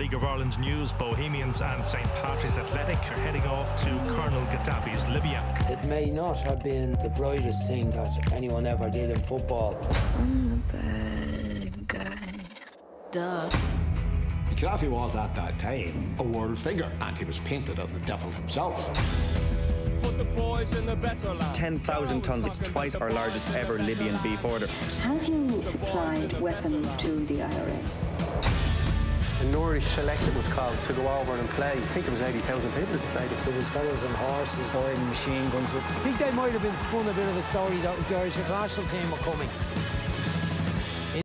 League of Ireland news, Bohemians and St Patrick's Athletic are heading off to Colonel Gaddafi's Libya. It may not have been the brightest thing that anyone ever did in football. I'm the bad guy. Duh. Gaddafi was at that time a world figure, and he was painted as the devil himself. 10,000 tonnes, it's twice our largest ever Libyan beef order. Have you supplied weapons to the IRA? The Norwich selection was called to go over and play. I think it was 80,000 people at the stadium. There was fellas on horses firing machine guns. I think they might have been spun a bit of a story that was the Irish international team were coming.